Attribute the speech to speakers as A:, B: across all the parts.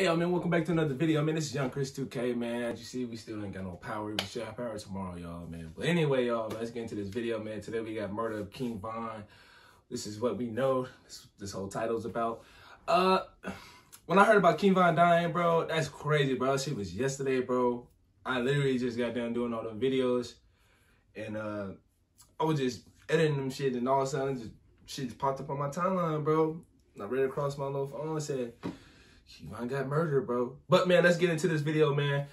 A: Hey, y'all, man, welcome back to another video. Man, this is Young Chris 2K, man. As you see, we still ain't got no power. We should have power tomorrow, y'all, man. But anyway, y'all, let's get into this video, man. Today we got Murder of King Von. This is what we know this, this whole title's about. Uh, when I heard about King Von dying, bro, that's crazy, bro. She was yesterday, bro. I literally just got done doing all the videos. And uh, I was just editing them shit, and all of a sudden, just, shit just popped up on my timeline, bro. And I read across my little phone and said, Kevon got murdered, bro. But man, let's get into this video, man.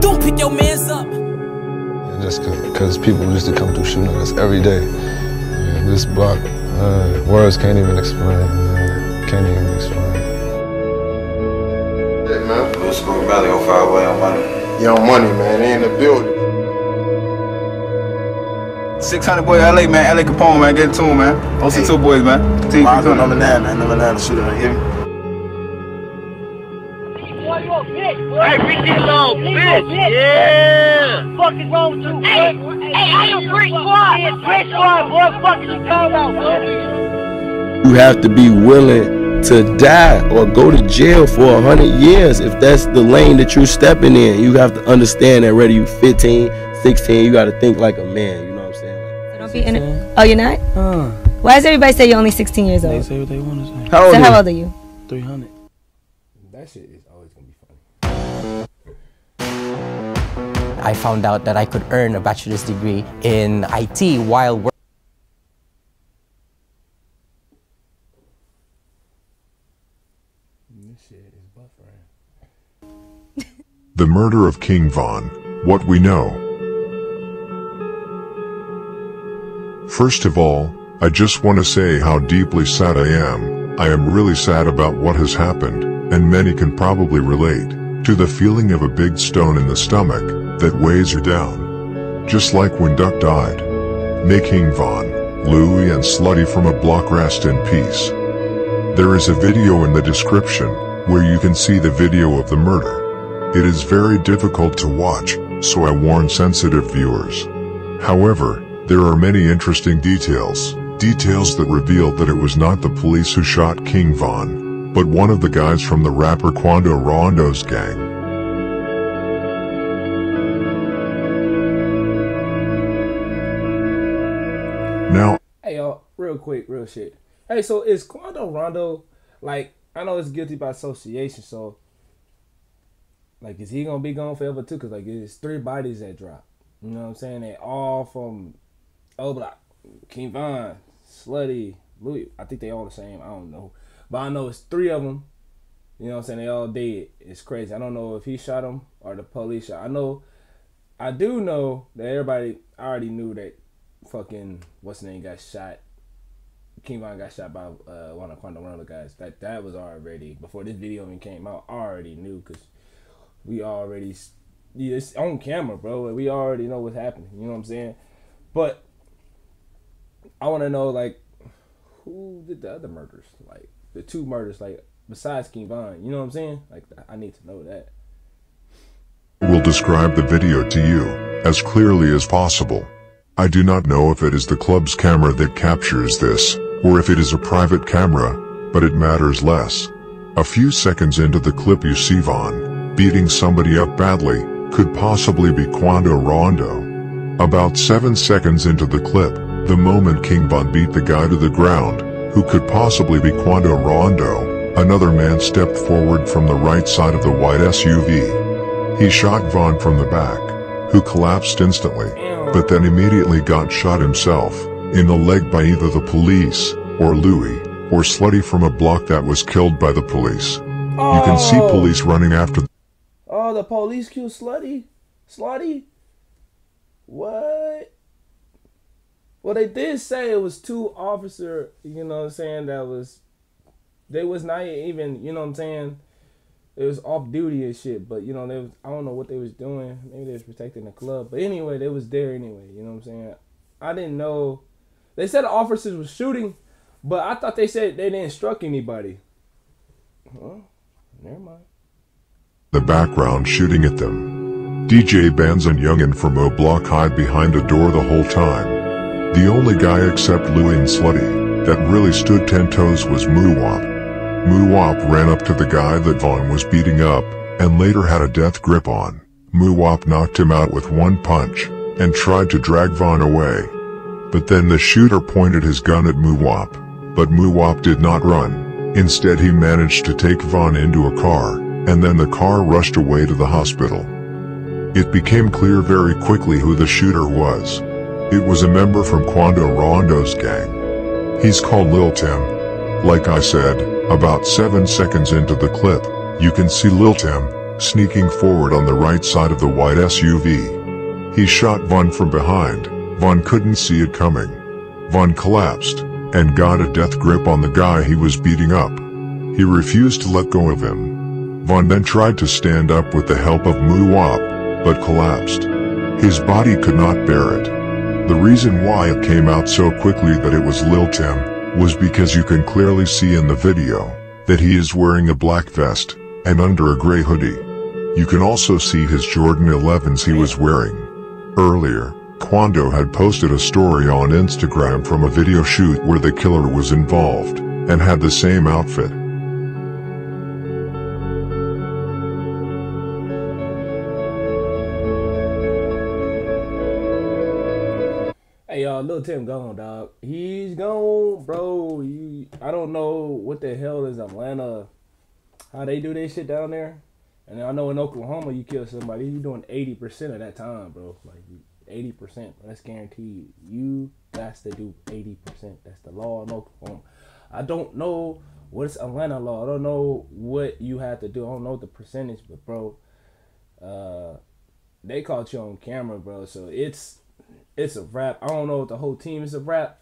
B: Don't pick your mans up.
C: And just because people used to come through shooting us every day. And this block, uh, words can't even explain. Man. Can't even explain.
D: Yeah, man.
E: Blue School Valley on fire way on money.
D: Young Money, man. They in the building.
E: 600 boy LA, man. LA Capone, man. Get it to him, man. OC2 boys, man. Team
D: Michael number nine, man. Number nine, the shooter. You hear me?
F: Hey, big this little bitch. Yeah. Fuck is wrong with you? Hey, hey, I am Brick Squad. Brick Squad, boy. Fuck is you talking about, boy?
G: You have to be willing to die or go to jail for a hundred years if that's the lane that you're stepping in. You have to understand that whether you 15, 16, you got to think like a man.
H: Don't be in it. Oh, you're not? Uh. Why does everybody say you're only 16 years
I: They
H: old?
I: say what they want to say.
G: How old
H: So
G: are
H: how
G: you?
H: old are you?
I: 300.
A: That shit is always gonna be funny.
B: I found out that I could earn a bachelor's degree in IT while working.
A: This shit is buffering.
J: The Murder of King Von, What We Know. First of all, I just want to say how deeply sad I am. I am really sad about what has happened, and many can probably relate to the feeling of a big stone in the stomach that weighs you down. Just like when Duck died. May King Von, Louie and Slutty from O Block rest in peace. There is a video in the description where you can see the video of the murder. It is very difficult to watch, so I warn sensitive viewers. However, there are many interesting details, details that reveal that it was not the police who shot King Von, but one of the guys from the rapper Quando Rondo's gang. Now,
A: Hey, y'all, real quick, real shit. Hey, so is Quando Rondo, like, I know it's guilty by association, so, like, is he gonna be gone forever too? Cause, like, it's three bodies that drop. You know what I'm saying? They all from O Block, King Von, Slutty, Louis. I think they all the same. I don't know. But I know it's three of them. You know what I'm saying? They all dead. It's crazy. I don't know if he shot them or the police shot. I know, I do know that everybody already knew that fucking what's the name got shot. King Von got shot by uh, one of Quando Rondo guys. That that was already before this video even came out. I already knew because we already it's on camera, bro. We already know what's happening. You know what I'm saying? But I want to know like who did the other murders? Like the two murders, like besides King Von. You know what I'm saying? Like I need to know that.
J: We'll describe the video to you as clearly as possible. I do not know if it is the club's camera that captures this, or if it is a private camera, but it matters less. A few seconds into the clip you see Von, beating somebody up badly, could possibly be Quando Rondo. About 7 seconds into the clip, the moment King Von beat the guy to the ground, who could possibly be Quando Rondo, another man stepped forward from the right side of the white SUV. He shot Von from the back, who collapsed instantly, but then immediately got shot himself, in the leg by either the police, or Louis, or Slutty from O Block that was killed by the police. You can see
A: Oh.
J: police running after
A: Oh, the police killed Slutty? Slutty? What? Well, they did say it was two officer, you know what I'm saying, that was, they was not even, you know what I'm saying, it was off duty and shit, but, you know, they was, I don't know what they was doing. Maybe they was protecting the club. But anyway, they was there anyway, you know what I'm saying. I didn't know, they said the officers was shooting, but I thought they said they didn't struck anybody. Well, never mind.
J: the background shooting at them. DJ Bands and Youngin from O Block hide behind a door the whole time. The only guy except Louie and Slutty that really stood ten toes was Moowop, Muwop ran up to the guy that Von was beating up, and later had a death grip on. Muwop knocked him out with one punch, and tried to drag Von away. But then the shooter pointed his gun at Muwop, but Muwop did not run. Instead he managed to take Von into a car, and then the car rushed away to the hospital. It became clear very quickly who the shooter was. It was a member from Quando Rondo's gang. He's called Lil Tim. Like I said, about 7 seconds into the clip, you can see Lil Tim, sneaking forward on the right side of the white SUV. He shot Von from behind, Von couldn't see it coming. Von collapsed, and got a death grip on the guy he was beating up. He refused to let go of him. Von then tried to stand up with the help of Muwop, but collapsed. His body could not bear it. The reason why it came out so quickly that it was Lil Tim, was because you can clearly see in the video that he is wearing a black vest and under a gray hoodie. You can also see his Jordan 11s he was wearing. Earlier, Quando had posted a story on Instagram from a video shoot where the killer was involved and had the same outfit.
A: Lil Tim gone, dog. He's gone, bro. You, I don't know what the hell is Atlanta, how they do this shit down there. And I know in Oklahoma, you kill somebody, you doing eighty percent of that time, bro. Like eighty percent. That's guaranteed. You got to do eighty percent. That's the law in Oklahoma. I don't know what's Atlanta law. I don't know what you have to do. I don't know the percentage, but bro, uh, they caught you on camera, bro. So it's it's a wrap. I don't know if the whole team is a wrap,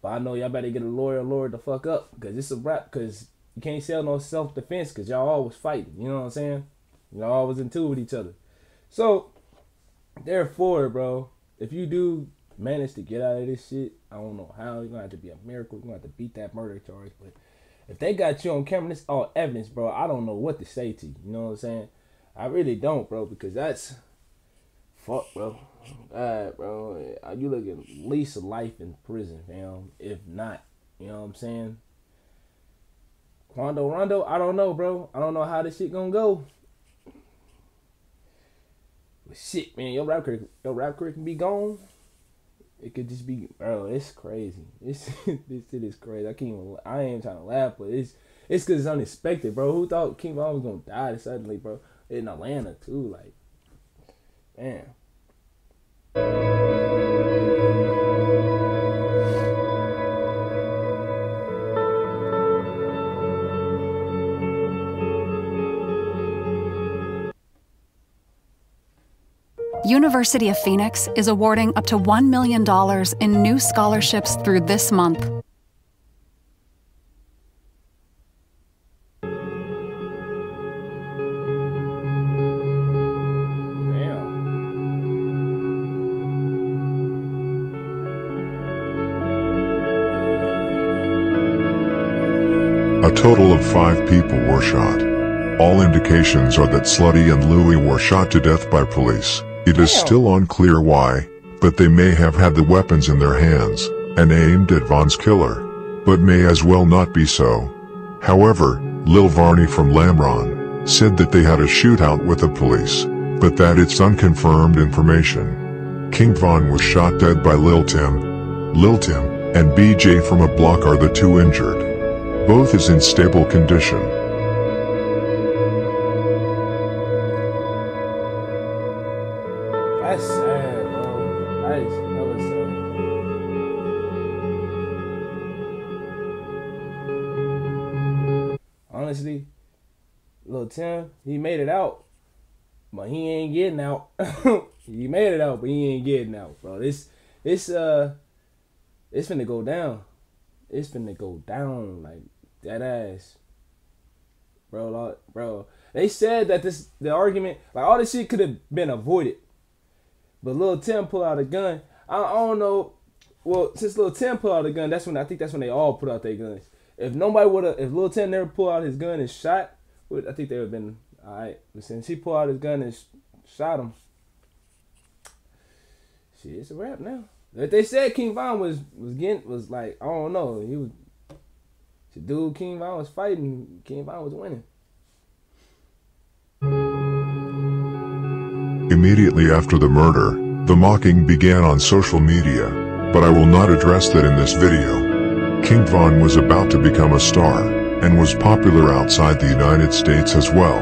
A: but I know y'all better get a lawyer, lawyer the fuck up, because it's a wrap. Because you can't sell no self defense, because y'all always fighting. You know what I'm saying? Y'all always in two with each other. So, therefore, bro, if you do manage to get out of this shit, I don't know how. You're gonna have to be a miracle. You're gonna have to beat that murder charge. But if they got you on camera, this all evidence, bro. I don't know what to say to you. You know what I'm saying? I really don't, bro, because that's fuck, bro. God, bro, uh, you looking at least a life in prison, fam. If not, you know what I'm saying? Quando Rondo, I don't know, bro. I don't know how this shit gonna go. But shit, man, your rap career, your rap career can be gone. It could just be, bro. It's crazy. It's this shit is crazy. I can't even. I ain't trying to laugh, but it's it's cause it's unexpected, bro. Who thought King Von was gonna die suddenly, bro? In Atlanta too, like, damn.
I: University of Phoenix is awarding up to $1 million in new scholarships through this month.
J: Total of five people were shot. All indications are that Slutty and Louie were shot to death by police. It is still unclear why, but they may have had the weapons in their hands and aimed at Von's killer, but may as well not be so. However, Lil Varney from Lamron said that they had a shootout with the police, but that it's unconfirmed information. King Von was shot dead by Lil Tim. Lil Tim and BJ from O Block are the two injured. Both is in stable condition.
A: That's sad, bro. That is hella sad. Honestly, little Tim, he made it out, but he ain't getting out. he made it out, but he ain't getting out, bro. This, this, uh, it's finna go down. It's finna go down like that ass, bro. Bro, they said that this the argument, like all this shit could have been avoided. But Lil Tim pull out a gun. I, I don't know. Well, since Lil Tim pull out a gun, that's when I think that's when they all put out their guns. If nobody would have, if Lil Tim never pulled out his gun and shot, I think they would have been all right. But since he pulled out his gun and sh- shot him, shit, it's a wrap now. If they said King Von was was getting was like I don't know, he was The dude King Von was fighting, King Von was winning.
J: Immediately after the murder, the mocking began on social media, but I will not address that in this video. King Von was about to become a star, and was popular outside the United States as well.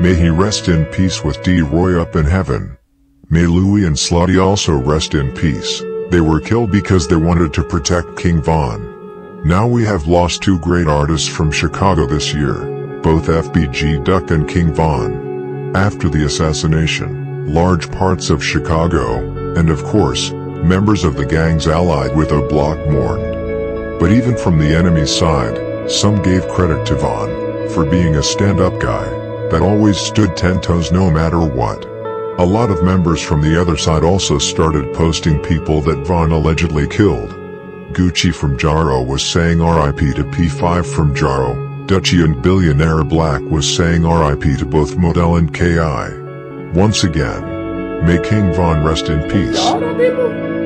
J: May he rest in peace with D. Roy up in heaven. May Louis and Slotty also rest in peace. They were killed because they wanted to protect King Von. Now we have lost two great artists from Chicago this year, both FBG Duck and King Von. After the assassination, large parts of Chicago, and of course, members of the gangs allied with O Block mourned. But even from the enemy's side, some gave credit to Von, for being a stand-up guy, that always stood ten toes no matter what. A lot of members from the other side also started posting people that Von allegedly killed. Gucci from Jaro was saying RIP to P5 from Jaro, Dutchie and Billionaire Black was saying RIP to both Model and KI. Once again, may King Von rest in peace.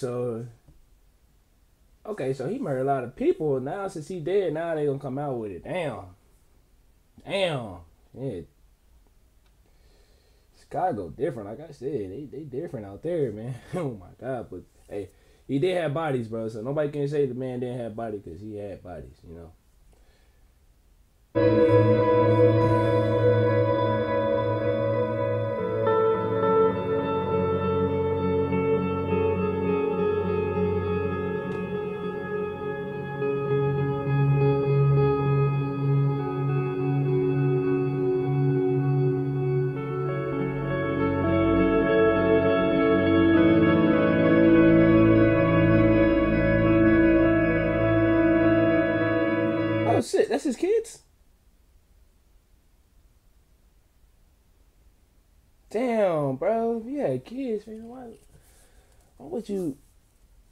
A: So okay, so he murdered a lot of people. Now since he dead, now they gonna come out with it. Damn, damn, yeah. Chicago different, like I said, they they different out there, man. oh my god, but hey, he did have bodies, bro. So nobody can say the man didn't have bodies because he had bodies, you know. You?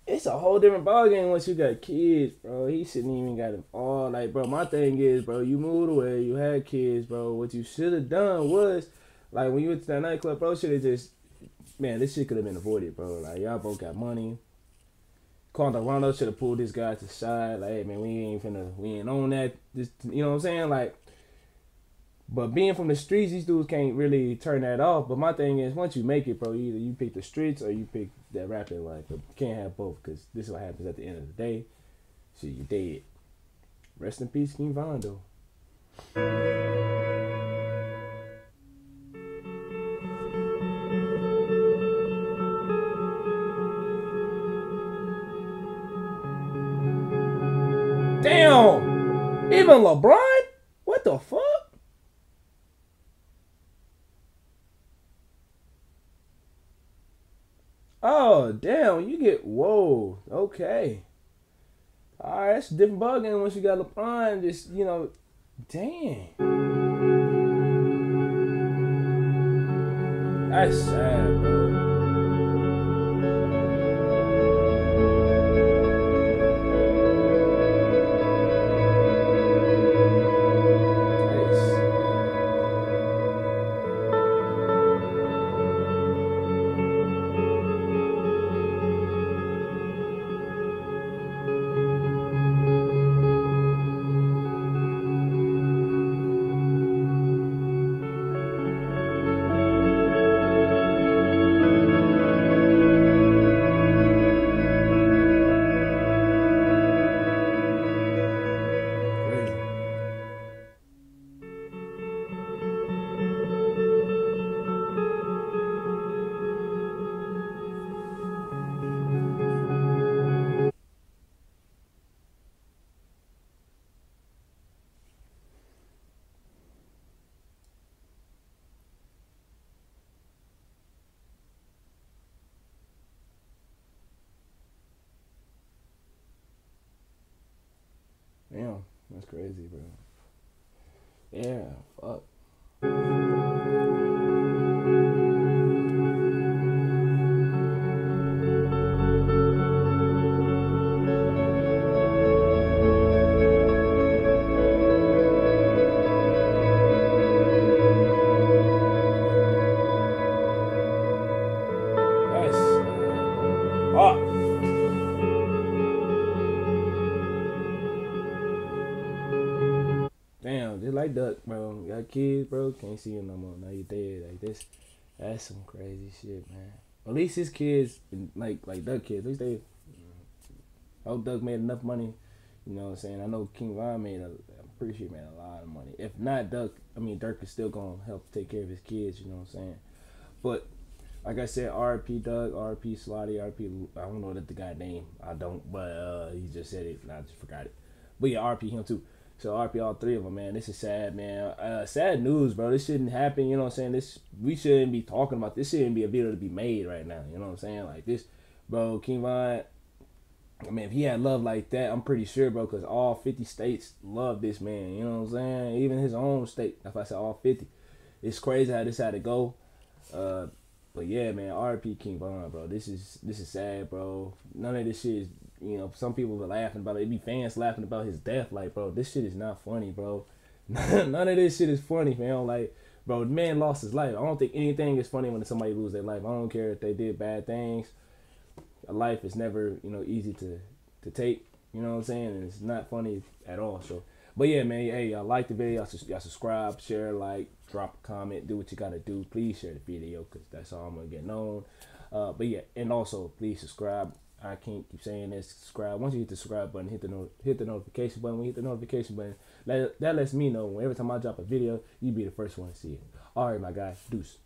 A: It's a whole different ballgame once you got kids, bro. He shouldn't even got them all. Like, bro, my thing is, bro, you moved away, you had kids, bro. What you should have done was, like, when you went to that nightclub, bro, should have just, man, this shit could have been avoided, bro. Like, y'all both got money. Quando Rondo should have pulled this guy to the side. Like, hey, man, we ain't finna, we ain't on that. This, you know what I'm saying? Like, but being from the streets, these dudes can't really turn that off. But my thing is, once you make it, bro, either you pick the streets or you pick that rapping life. But can't have both because this is what happens at the end of the day. So you dead. Rest in peace, King Von, though. Damn! Even LeBron? What the fuck? Oh, damn, you get okay. Alright, that's a different ball game once you got LeBron, just you know, damn. That's sad, bro. Damn, that's crazy, bro. Yeah, fuck. Just like Duck, bro. You got kids, bro. Can't see you no more. Now you dead. Like this, that's some crazy shit, man. At least his kids, like like Duck kids, at least they. I hope Duck made enough money. You know what I'm saying? I know King Von made a. I'm pretty sure he made a lot of money. If not, Duck, I mean Durk is still gonna help take care of his kids. You know what I'm saying? But like I said, RP Doug, RP Slotty, RP. I don't know that the guy name. I don't, but uh, he just said it, and I just forgot it. But yeah, RP him too. So RP all three of them, man. This is sad, man. Uh, sad news, bro. This shouldn't happen. You know what I'm saying? This we shouldn't be talking about. This shouldn't be a video to be made right now. You know what I'm saying? Like this, bro. King Von. I mean, if he had love like that, I'm pretty sure, bro, because all 50 states love this man. You know what I'm saying? Even his own state. If I said all 50, it's crazy how this had to go. Uh, but yeah, man, RP King Von, bro. This is this is sad, bro. None of this shit is, you know, some people were laughing about it. It be fans laughing about his death. Like, bro, this shit is not funny, bro. None of this shit is funny, man. Like, bro, man lost his life. I don't think anything is funny when somebody lose their life. I don't care if they did bad things. A life is never, you know, easy to to take. You know what I'm saying? And it's not funny at all. So, but yeah, man. Hey, y'all like the video? Y'all, y'all subscribe, share, like, drop a comment, do what you gotta do. Please share the video because that's all I'm gonna get known. Uh, but yeah, and also please subscribe. I can't keep saying this. Subscribe. Once you hit the subscribe button, hit the no- hit the notification button. When you hit the notification button, that, that lets me know every time I drop a video, you be the first one to see it. All right, my guy, deuce.